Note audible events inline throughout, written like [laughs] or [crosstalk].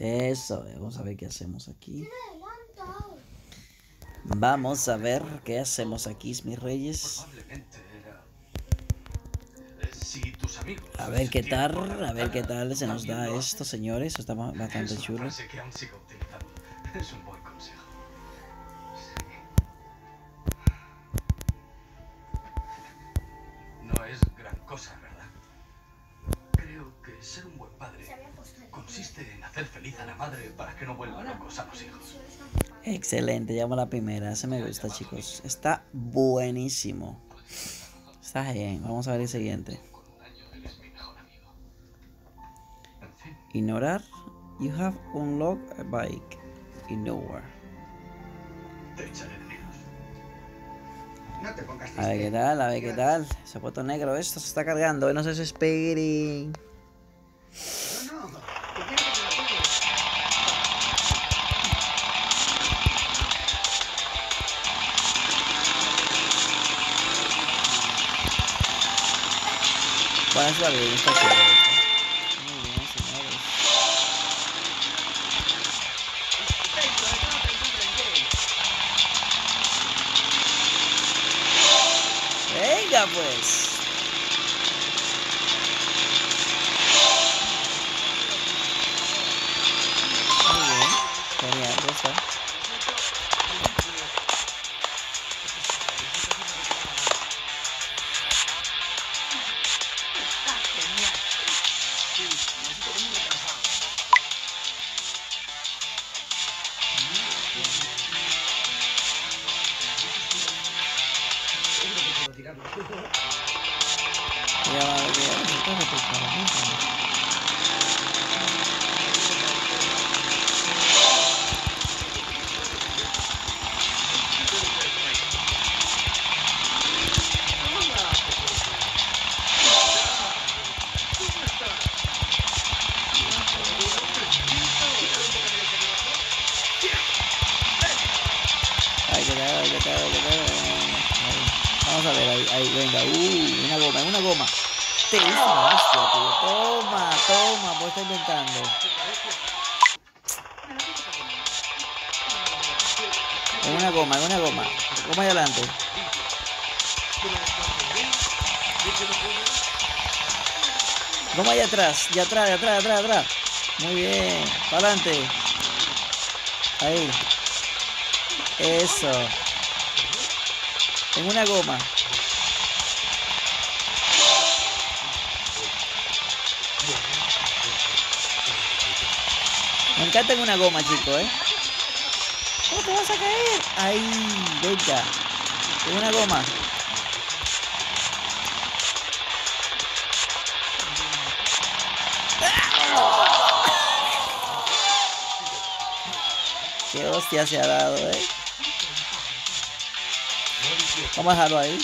Eso, vamos a ver qué hacemos aquí. Vamos a ver qué hacemos aquí, mis reyes. A ver qué tal, a ver qué tal se nos da esto, señores. Está bastante chulo. Consiste en hacer feliz a la madre para que no vuelva locos a los hijos. Excelente, llamo la primera. Ese me gusta, chicos. Está buenísimo. Está bien. Vamos a ver el siguiente. Ignorar. You have unlocked a bike in nowhere. A ver qué tal, a ver qué tal. Se ha puesto negro esto, se está cargando. No se desesperen. Bueno, está bien, está chévere. Muy bien, señores. Venga, pues. やる。いやー、Gracias. Vamos a ver, ahí, ahí, venga. Uh, una goma, una goma. Te. Toma, toma, pues está inventando. En una goma, en una goma. Goma de adelante. Goma allá atrás, de atrás, de atrás, de atrás, de atrás. Muy bien, para adelante. Ahí. Eso. En una goma. Me encanta en una goma, chico, ¿eh? ¿Cómo te vas a caer? Ahí, venga. En una goma. Qué hostia se ha dado, ¿eh? Vamos a dejarlo ahí.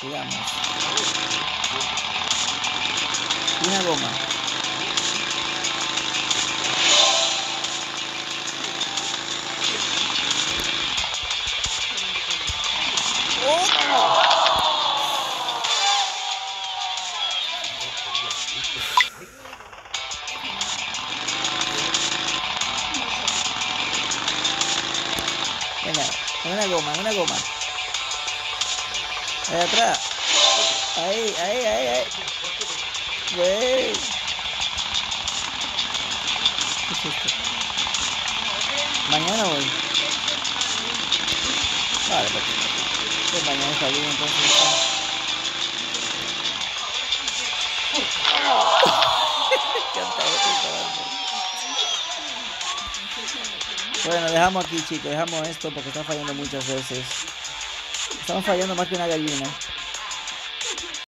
Sigamos. Una goma. Una goma, una goma. Ahí atrás. Ahí, ahí, ahí, ahí. ¿Qué esto? Mañana voy. Vale, pues. Pues mañana está bien, entonces. Carajo. [laughs] Bueno, dejamos aquí, chicos. Dejamos esto porque está fallando muchas veces. Estamos fallando más que una gallina.